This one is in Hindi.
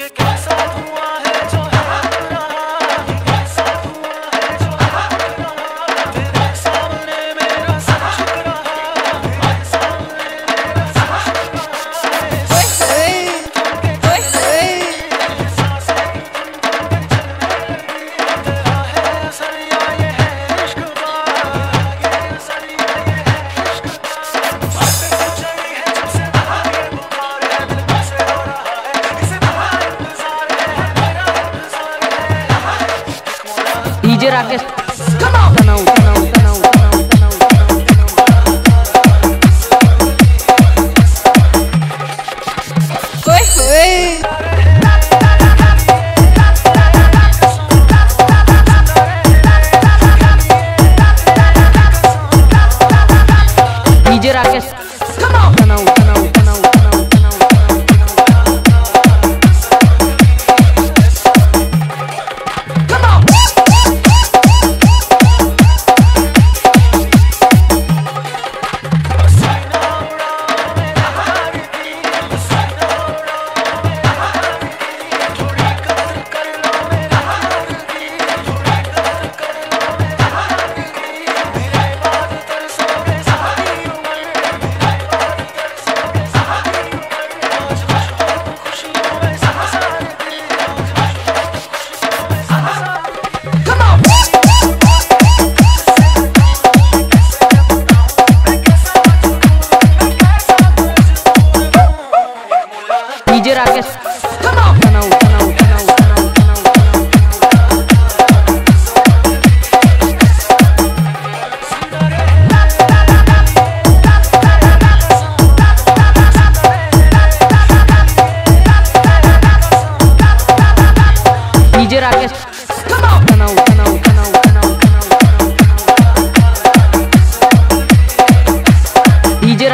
ये कैसा धुआँ है? डीजे राकेश। डीजे राकेश।